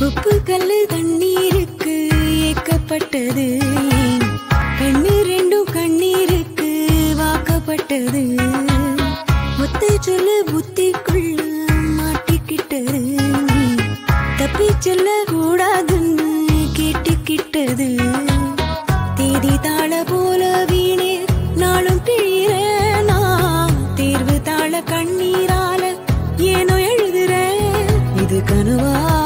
உப்பு கல்லு தண்ணீருக்கு ஏக்கப்பட்டது. கண்ணு ரெண்டும் கண்ணீருக்கு வாக்கப்பட்டது. ஒத்து சொல்லு புத்திக்குள்ள மாட்டிக்கிட்டது. தப்பி செல்ல கூடாதுன்னு கேட்டுக்கிட்டது. தேதி தாழ போல வீணே நாளும் கிழிற நான். தேர்வு தாள கண்ணீரால ஏனோ எழுதுற இது கனவா?